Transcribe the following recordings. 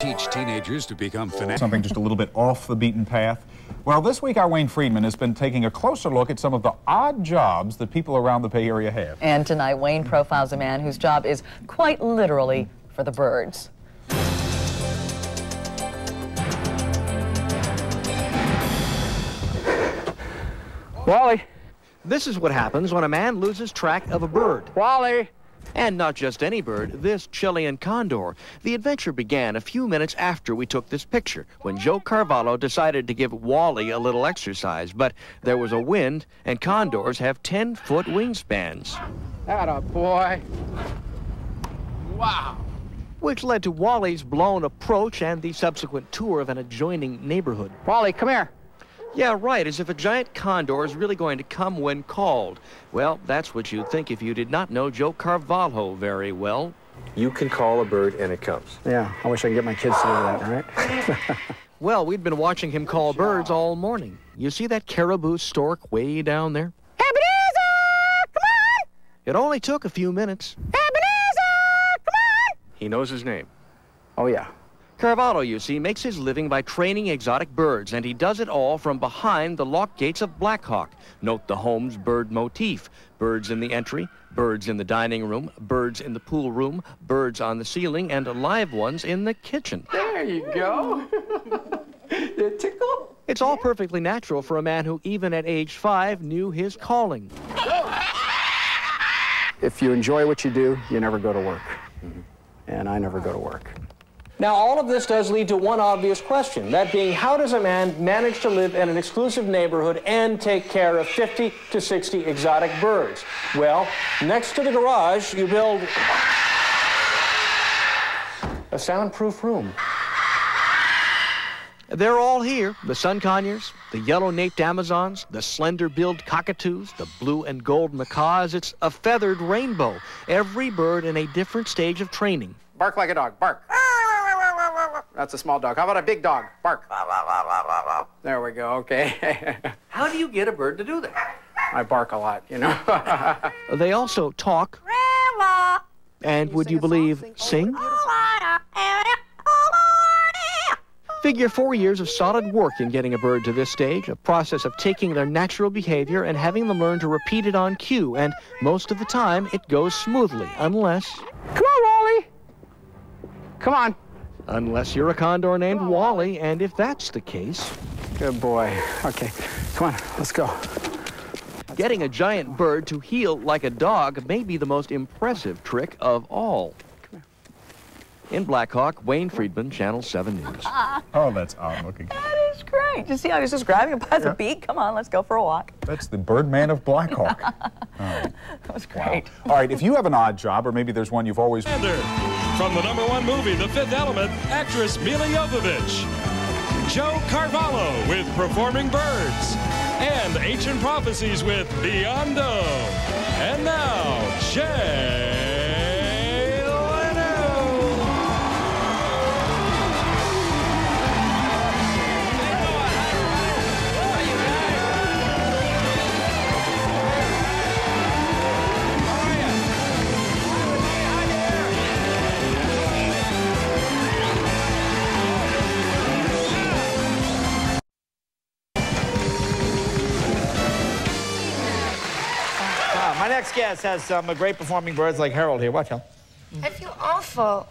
Teach teenagers to become fanatics. Something just a little bit off the beaten path. Well, this week our Wayne Freedman has been taking a closer look at some of the odd jobs that people around the Bay Area have. And tonight, Wayne profiles a man whose job is quite literally for the birds. Wally. This is what happens when a man loses track of a bird. Wally. And not just any bird, this Chilean condor. The adventure began a few minutes after we took this picture, when Joe Carvalho decided to give Wally a little exercise. But there was a wind, and condors have 10-foot wingspans. Atta boy. Wow. Which led to Wally's blown approach and the subsequent tour of an adjoining neighborhood. Wally, come here. Yeah, right, as if a giant condor is really going to come when called. Well, that's what you'd think if you did not know Joe Carvalho very well. You can call a bird and it comes. Yeah, I wish I could get my kids to do that, right? well, we'd been watching him call birds all morning. You see that marabou stork way down there? Ebenezer! Come on! It only took a few minutes. Ebenezer! Come on! He knows his name. Oh, yeah. Carvalho, you see, makes his living by training exotic birds, and he does it all from behind the lock gates of Blackhawk. Note the home's bird motif. Birds in the entry, birds in the dining room, birds in the pool room, birds on the ceiling, and live ones in the kitchen. There you go. Did it tickle? It's all perfectly natural for a man who, even at age five, knew his calling. If you enjoy what you do, you never go to work. Mm-hmm. And I never go to work. Now, all of this does lead to one obvious question, that being, how does a man manage to live in an exclusive neighborhood and take care of 50 to 60 exotic birds? Well, next to the garage, you build a soundproof room. They're all here, the sun conures, the yellow-naped Amazons, the slender-billed cockatoos, the blue and gold macaws. It's a feathered rainbow, every bird in a different stage of training. Bark like a dog. Bark. That's a small dog. How about a big dog? Bark. There we go. Okay. How do you get a bird to do that? I bark a lot, you know. They also talk. And would you believe, sing? Figure four years of solid work in getting a bird to this stage, a process of taking their natural behavior and having them learn to repeat it on cue, and most of the time it goes smoothly, unless... Come on, Wally. Come on. Unless you're a condor named Wally, and if that's the case... Good boy. Okay, come on, let's go. Getting a giant bird to heel like a dog may be the most impressive trick of all. In Blackhawk, Wayne Freedman, Channel 7 News. Oh, that's odd looking. That is great. You see how he's just grabbing it by the beak? Come on, let's go for a walk. That's the Birdman of Blackhawk. That was great. All right, if you have an odd job, or maybe there's one you've always. From the number one movie, The Fifth Element, actress Milla Jovovich. Joe Carvalho with Performing Birds. And Ancient Prophecies with Beyond-O. And now, next guest has some great performing birds like Harold here. Watch him. I feel awful.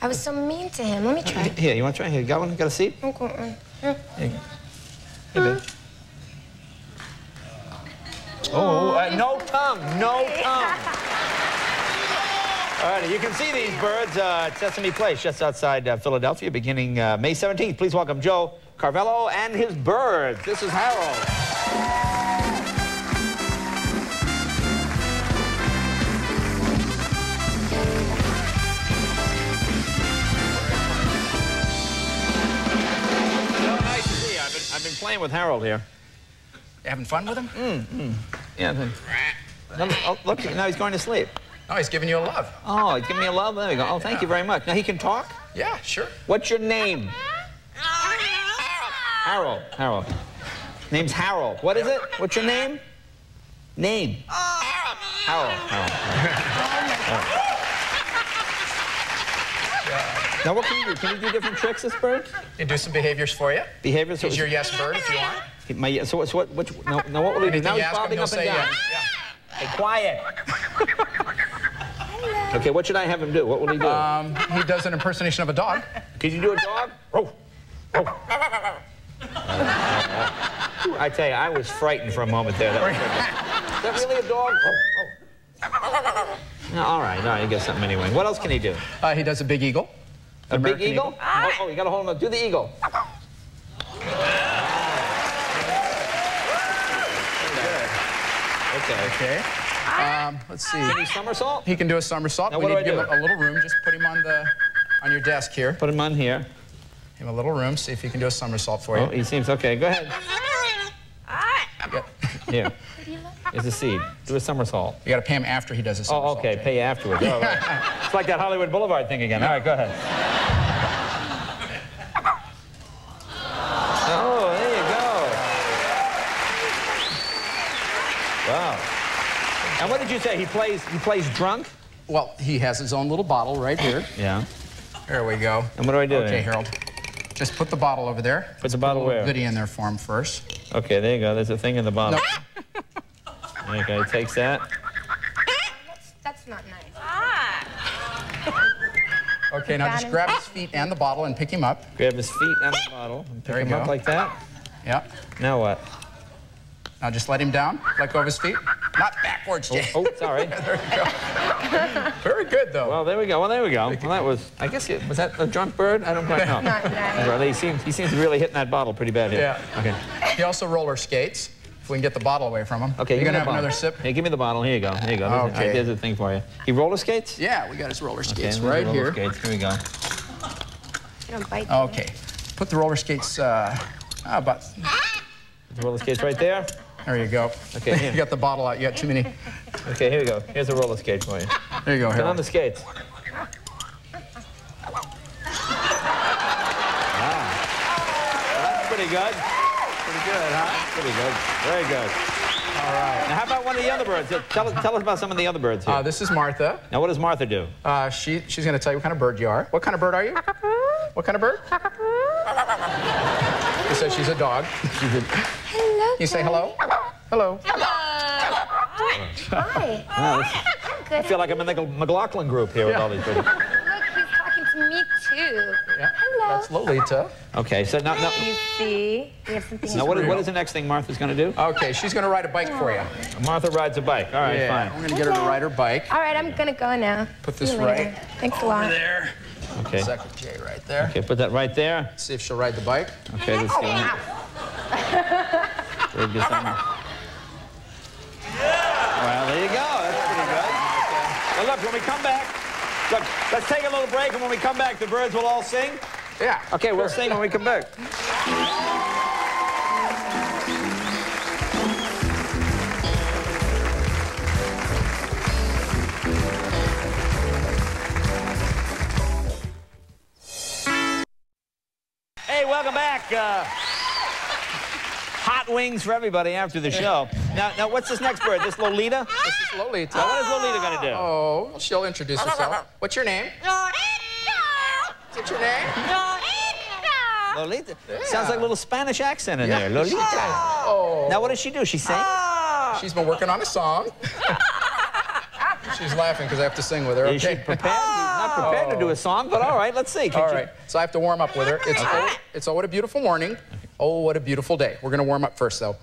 I was so mean to him. Let me try. Here, you want to try? Here, you got one? Got a seat? Okay. Here Here you go. Hey, babe. Oh, uh, no tongue, no tongue. All right, you can see these birds uh, at Sesame Place just outside uh, Philadelphia beginning uh, May 17th. Please welcome Joe Carvalho and his birds. This is Harold. I've been, playing with Harold here. You having fun with him? Mm, mm. Yeah. Then, oh, look, now he's going to sleep. Oh, he's giving you a love. Oh, he's giving me a love. There we go. Oh, thank you very much. Now he can talk. Yeah, sure. What's your name? Harold. Harold. Name's Harold. What is it? What's your name? Name. Harold. Harold. Harold. Now, what can you do? Can you do different tricks, this bird? You do some behaviors for you. Behaviors? He's your yes bird if you want. He- My, so, so what, which, now, now what will he do? Now he's ask him, bobbing up and down. yes. Hey, quiet. Okay, what should I have him do? What will he do? Um, he does an impersonation of a dog. Could you do a dog? Oh. Oh. I tell you, I was frightened for a moment there. That was Is that really a dog? Oh, oh. No, all right, all right, you get something anyway. What else can he do? Uh, he does a big eagle. A big American eagle? Oh, oh, you got to hold him up. Do the eagle. Okay. Okay. Um, let's see. Can he somersault? He can do a somersault. Now, we what do need I to give do? him a little room. Just put him on the on your desk here. Put him on here. Give him a little room. See if he can do a somersault for you. Oh, he seems okay. Go ahead. Yeah. Here. Here's a seed. Do a somersault. You got to pay him after he does a Oh, somersault. okay. Pay afterwards. All right. It's like that Hollywood Boulevard thing again. All right, go ahead. Oh, there you go. Wow. And what did you say? He plays. He plays drunk. Well, he has his own little bottle right here. Yeah. There we go. And what do I do? Okay. Harold. Just put the bottle over there. Put the bottle a little where? goodie in there for him first. Okay, there you go. There's a thing in the bottle. bottom. Okay, he takes that. That's, that's not nice. Ah. Okay, now just grab his feet and the bottle and pick him up. Grab his feet and the bottle and pick There you him up like that. Yep. Now what? Now just let him down. Let go of his feet. Not backwards, Jay. Oh, sorry. there you go. Very good, though. Well, there we go. Well, there we go. Well, that was. I guess it was that a drunk bird. I don't quite know. Not nice. Well, he seems he seems to be really hitting that bottle pretty bad here. Yeah. Okay. He also roller skates. If we can get the bottle away from him. Okay. You're give me gonna the have bottle. another sip. Hey, give me the bottle. Here you go. Here you go. There's, Okay. all right, there's a thing for you. He roller skates. Yeah, we got his roller skates there's the right roller here. Skates. Here we go. You don't bite. Okay. Put the roller skates uh, ah, about. The roller skates right there. There you go. Okay, you got the bottle out. You got too many. Okay, here we go. Here's a roller skate for you. There you go, Get on the skates. Wow. Well, that's pretty good. Pretty good, huh? Pretty good. Very good. All right. Now, how about one of the other birds? Tell, us- tell us about some of the other birds here. Uh, this is Martha. now, what does Martha do? Uh, she, she's going to tell you what kind of bird you are. What kind of bird are you? What kind of bird? She says she's a dog. She's a- Hello. You say hello? Hello. Hi. Wow, this- Good. I feel like I'm in the McLaughlin group here with all these people. Look, he's talking to me too. Yeah. Hello. That's Lolita. Okay, so now, now, You see, we have something. now what, is, what is the next thing Martha's going to do? Okay, she's going to ride a bike for you. Oh. Martha rides a bike. All right, yeah. fine. We're going to get her to ride her bike. All right, I'm gonna go now. Put this you later. right Thanks a lot. there. Okay. Second J right there. Okay, put that right there. See if she'll ride the bike. Okay, let's see. We'll get some. Well, there you go. That's pretty good. Well, look, when we come back, look, let's take a little break, and when we come back, the birds will all sing. Yeah. Okay, we'll sing when we come back. Hey, welcome back. Uh, hot wings for everybody after the show. Now, now, what's this next bird? This Lolita? This is Lolita. Now, what is Lolita gonna do? Oh, she'll introduce herself. What's your name? Is it your name? Lolita. Sounds like a little Spanish accent in Yeah, there. Lolita. Oh. Now, what does she do? She sings? Oh. She's been working on a song. She's laughing because I have to sing with her. Is she Okay. prepared? Not oh. prepared to do a song, but all right, let's see. Could All you- right. So I have to warm up with her. It's oh, it's oh what a beautiful morning. Oh what a beautiful day. We're gonna warm up first though.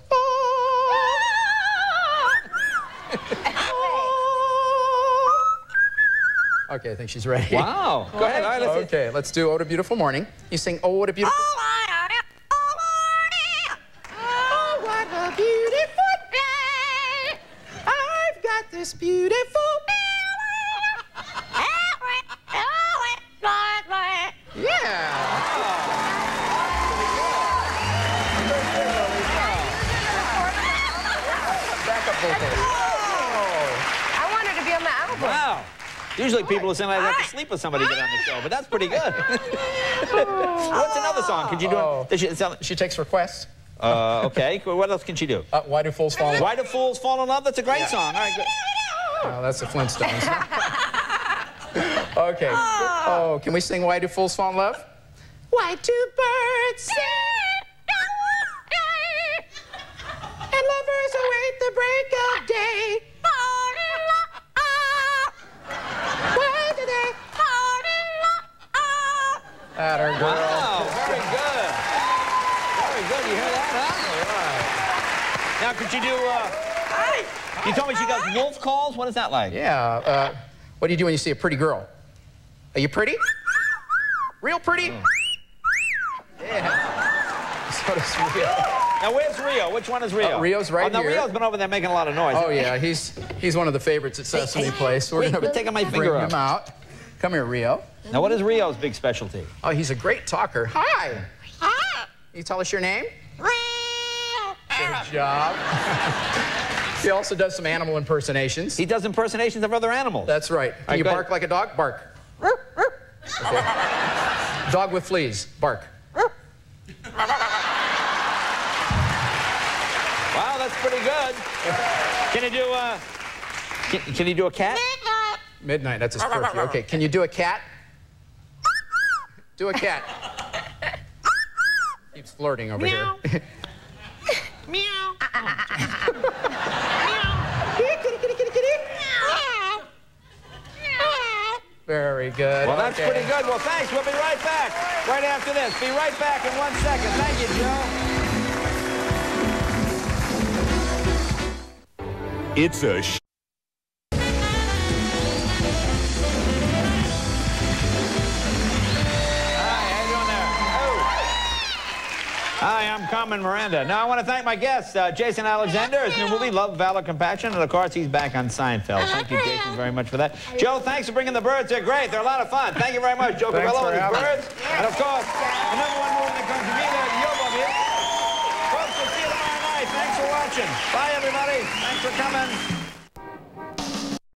Okay, I think she's ready. Wow. Go ahead. All right, let's. Okay, let's do Oh What a Beautiful Morning. You sing Oh What a Beautiful Oh, oh, oh what a beautiful day. I've got this beautiful Yeah. Backup vocals. I want her to be on the album. Wow. Usually people will say I have to sleep with somebody to get on the show, but that's pretty good. What's another song? Could you do Oh. it? She, sound- She takes requests. uh, okay. What else can she do? Uh, Why do fools fall in love? Why do fools fall in love? That's a great Yeah. song. All right, good. Oh, that's the Flintstones. Okay. Oh, can we sing Why Do Fools Fall in Love? Why do birds sing? Good. You hear that, huh? All right. Now, could you do, uh, you told me she got wolf calls? What is that like? Yeah. Uh, what do you do when you see a pretty girl? Are you pretty? Real pretty? Yeah. So does Rio. Now, where's Rio? Which one is Rio? Uh, Rio's right oh, no, here. Rio's been over there making a lot of noise. Oh yeah, he's he's one of the favorites at Sesame Place. We're gonna quit taking my bring finger him out. Come here, Rio. Now, what is Rio's big specialty? Oh, he's a great talker. Hi. Hi. You tell us your name? Good job. he also does some animal impersonations. He does impersonations of other animals. That's right. Can right, you bark ahead. like a dog? Bark. Okay. Dog with fleas. Bark. Wow, that's pretty good. Can you do, uh, can, can you do a cat? Midnight. That's his curfew. Okay. Can you do a cat? Do a cat. Keeps flirting over here. Ah, ah, ah, meow Very good. Well, that's Okay. pretty good. Well, thanks. We'll be right back right after this. Be right back in one second. Thank you, Joe. It's a Hi, I'm Carmen Miranda. Now, I want to thank my guests, uh, Jason Alexander, his new movie, Love, Valor, Compassion, and of course, he's back on Seinfeld. Thank you, Jason, very much for that. Joe, thanks for bringing the birds. They're great. They're a lot of fun. Thank you very much, Joe Thanks Carvalho and his having me. birds. And of course, the number one movie that comes to me, there's Yobo here. Folks, we'll see you tomorrow night. Thanks for watching. Bye, everybody. Thanks for coming.